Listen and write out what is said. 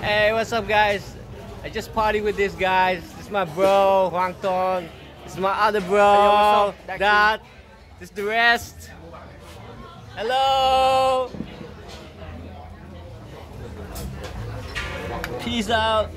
Hey, what's up, guys? I just party with these guys. This is my bro, Hoang Ton. This is my other bro, Hey. This is the rest. Hello. Peace out.